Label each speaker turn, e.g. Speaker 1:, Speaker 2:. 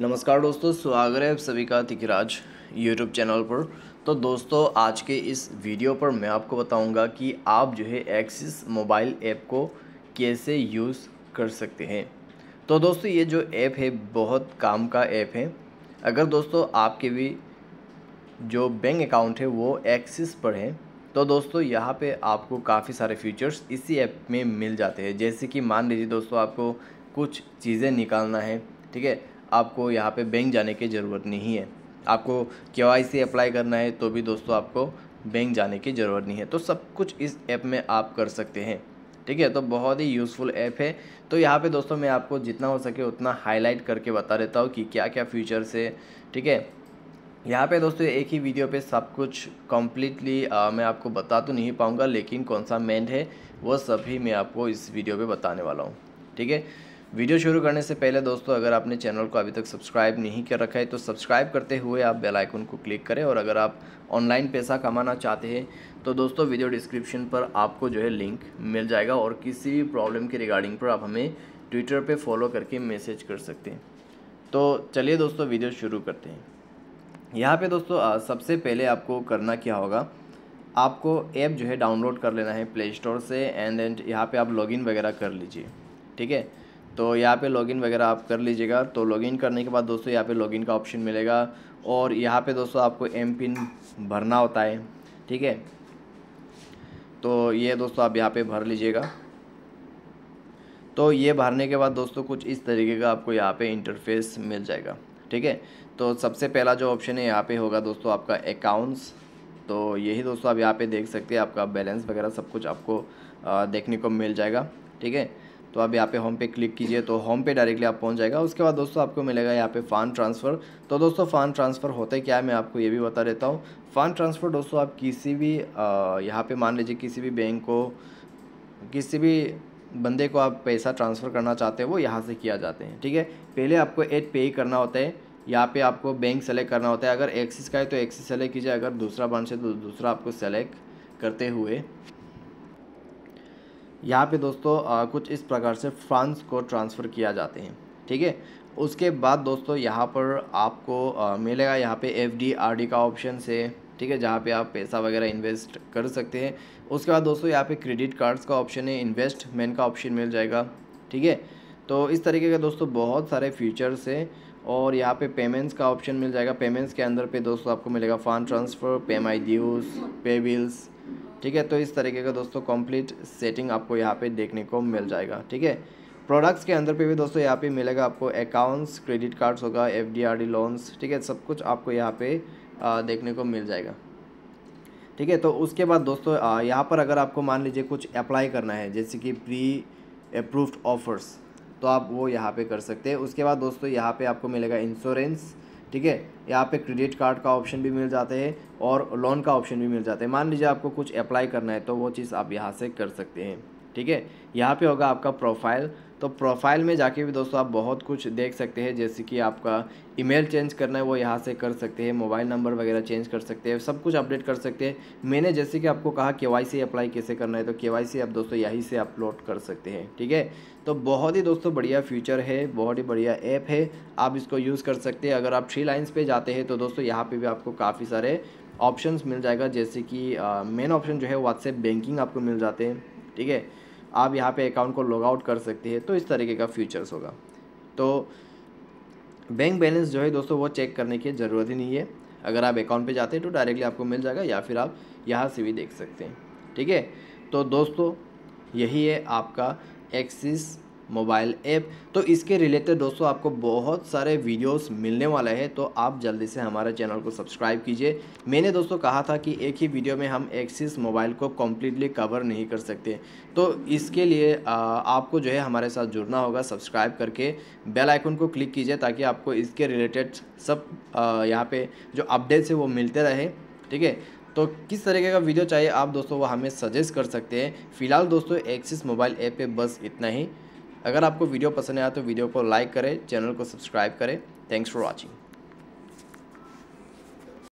Speaker 1: नमस्कार दोस्तों, स्वागत है आप सभी का तिकराज यूट्यूब चैनल पर। तो दोस्तों, आज के इस वीडियो पर मैं आपको बताऊँगा कि आप जो है एक्सिस मोबाइल ऐप को कैसे यूज़ कर सकते हैं। तो दोस्तों, ये जो ऐप है, बहुत काम का ऐप है। अगर दोस्तों, आपके भी जो बैंक अकाउंट है, वो एक्सिस पर है तो दोस्तों, यहाँ पे आपको काफ़ी सारे फीचर्स इसी ऐप में मिल जाते हैं। जैसे कि मान लीजिए दोस्तों, आपको कुछ चीज़ें निकालना है, ठीक है? आपको यहाँ पे बैंक जाने की ज़रूरत नहीं है। आपको के अप्लाई करना है तो भी दोस्तों आपको बैंक जाने की ज़रूरत नहीं है। तो सब कुछ इस ऐप में आप कर सकते हैं। ठीक है तो बहुत ही यूज़फुल ऐप है। तो यहाँ पे दोस्तों मैं आपको जितना हो सके उतना हाईलाइट करके बता देता हूँ कि क्या क्या फीचर्स है। ठीक है, यहाँ पे दोस्तों एक ही वीडियो पे सब कुछ कम्प्लीटली मैं आपको बता तो नहीं पाऊँगा, लेकिन कौन सा मेन है, वो सभी मैं आपको इस वीडियो पे बताने वाला हूँ। ठीक है वीडियो शुरू करने से पहले दोस्तों, अगर आपने चैनल को अभी तक सब्सक्राइब नहीं कर रखा है तो सब्सक्राइब करते हुए आप बेल आइकन को क्लिक करें और अगर आप ऑनलाइन पैसा कमाना चाहते हैं तो दोस्तों, वीडियो डिस्क्रिप्शन पर आपको जो है लिंक मिल जाएगा और किसी भी प्रॉब्लम के रिगार्डिंग पर आप हमें ट्विटर पर फॉलो करके मैसेज कर सकते हैं। तो चलिए दोस्तों, वीडियो शुरू करते हैं। यहाँ पे दोस्तों सबसे पहले आपको करना क्या होगा, आपको ऐप जो है डाउनलोड कर लेना है प्ले स्टोर से एंड एंड यहाँ पे आप लॉगिन वगैरह कर लीजिए, ठीक है? तो यहाँ पे लॉगिन वगैरह आप कर लीजिएगा। तो लॉगिन करने के बाद दोस्तों यहाँ पे लॉगिन का ऑप्शन मिलेगा। और यहाँ पे दोस्तों आपको एम पिन भरना होता है, ठीक है? तो ये दोस्तों आप यहाँ पे भर लीजिएगा। तो ये भरने के बाद दोस्तों कुछ इस तरीके का आपको यहाँ पे इंटरफेस मिल जाएगा, ठीक है? तो सबसे पहला जो ऑप्शन है यहाँ पे होगा दोस्तों आपका अकाउंट्स तो यही दोस्तों आप यहाँ पे देख सकते हैं, आपका बैलेंस वगैरह सब कुछ आपको देखने को मिल जाएगा, ठीक है? तो आप यहाँ पे होम पे क्लिक कीजिए तो होम पे डायरेक्टली आप पहुँच जाएगा। उसके बाद दोस्तों आपको मिलेगा यहाँ पे फ़ान ट्रांसफ़र तो दोस्तों फ़ान ट्रांसफ़र होता क्या है, मैं आपको ये भी बता देता हूँ। फ़ान ट्रांसफ़र दोस्तों आप किसी भी यहाँ पर मान लीजिए किसी भी बैंक को, किसी भी बंदे को आप पैसा ट्रांसफ़र करना चाहते हैं, वो यहाँ से किया जाते हैं, ठीक है? पहले आपको एड पे ही करना होता है। यहाँ पे आपको बैंक सेलेक्ट करना होता है। अगर एक्सिस का है तो एक्सिस सेलेक्ट कीजिए। अगर दूसरा ब्रांच है तो दूसरा आपको सेलेक्ट करते हुए। यहाँ पे दोस्तों आ, कुछ इस प्रकार से फंड्स को ट्रांसफ़र किया जाते हैं ठीक है? उसके बाद दोस्तों यहाँ पर आपको आ, मिलेगा यहाँ पे एफ़ डी आर डी का ऑप्शन से ठीक है? जहाँ पे आप पैसा वगैरह इन्वेस्ट कर सकते हैं। उसके बाद दोस्तों यहाँ पे क्रेडिट कार्ड्स का ऑप्शन है इन्वेस्टमेंट का ऑप्शन मिल जाएगा ठीक है? तो इस तरीके के दोस्तों बहुत सारे फीचर्स हैं और यहाँ पे पेमेंट्स का ऑप्शन मिल जाएगा। पेमेंट्स के अंदर पे दोस्तों आपको मिलेगा फंड ट्रांसफ़र पे माई ड्यूज़ पे बिल्स ठीक है? तो इस तरीके का दोस्तों कंप्लीट सेटिंग आपको यहाँ पे देखने को मिल जाएगा ठीक है? प्रोडक्ट्स के अंदर पे भी दोस्तों यहाँ पे मिलेगा आपको अकाउंट्स क्रेडिट कार्ड्स होगा F D R D loans ठीक है? सब कुछ आपको यहाँ पे आ, देखने को मिल जाएगा ठीक है? तो उसके बाद दोस्तों यहाँ पर अगर आपको मान लीजिए कुछ अप्लाई करना है जैसे कि प्री अप्रूव्ड ऑफर्स तो आप वो यहाँ पे कर सकते हैं। उसके बाद दोस्तों यहाँ पे आपको मिलेगा इंश्योरेंस ठीक है? यहाँ पे क्रेडिट कार्ड का ऑप्शन भी मिल जाते हैं और लोन का ऑप्शन भी मिल जाता है। मान लीजिए आपको कुछ अप्लाई करना है तो वो चीज़ आप यहाँ से कर सकते हैं। ठीक है? यहाँ पे होगा आपका प्रोफ़ाइल तो प्रोफ़ाइल में जाके भी दोस्तों आप बहुत कुछ देख सकते हैं, जैसे कि आपका ईमेल चेंज करना है, वो यहाँ से कर सकते हैं मोबाइल नंबर वगैरह चेंज कर सकते हैं, सब कुछ अपडेट कर सकते हैं। मैंने जैसे कि आपको कहा, के वाई अप्लाई कैसे करना है तो के वाई आप दोस्तों यहीं से अपलोड कर सकते हैं, ठीक है? तो बहुत ही दोस्तों बढ़िया फीचर है, बहुत ही बढ़िया ऐप है, आप इसको यूज़ कर सकते हैं। अगर आप थ्री लाइन्स पर जाते हैं तो दोस्तों यहाँ पर भी आपको काफ़ी सारे ऑप्शंस मिल जाएगा, जैसे कि मेन ऑप्शन जो है व्हाट्सएप बैंकिंग आपको मिल जाते हैं, ठीक है? आप यहाँ पे अकाउंट को लॉग आउट कर सकते हैं तो इस तरीके का फ्यूचर्स होगा। तो बैंक बैलेंस जो है दोस्तों, वो चेक करने की ज़रूरत ही नहीं है। अगर आप अकाउंट पे जाते हैं तो डायरेक्टली आपको मिल जाएगा, या फिर आप यहाँ से भी देख सकते हैं। ठीक है? तो दोस्तों, यही है आपका एक्सिस मोबाइल ऐप। तो इसके रिलेटेड दोस्तों आपको बहुत सारे वीडियोस मिलने वाले हैं तो आप जल्दी से हमारे चैनल को सब्सक्राइब कीजिए। मैंने दोस्तों कहा था कि एक ही वीडियो में हम एक्सिस मोबाइल को कम्प्लीटली कवर नहीं कर सकते। तो इसके लिए आ, आपको जो है हमारे साथ जुड़ना होगा सब्सक्राइब करके बेल आइकन को क्लिक कीजिए ताकि आपको इसके रिलेटेड सब यहाँ पर जो अपडेट्स है वो मिलते रहे ठीक है? तो किस तरीके का वीडियो चाहिए आप दोस्तों वो हमें सजेस्ट कर सकते हैं। फ़िलहाल दोस्तों एक्सिस मोबाइल ऐप पे बस इतना ही। अगर आपको वीडियो पसंद आया तो वीडियो को लाइक करें, चैनल को सब्सक्राइब करें। Thanks for watching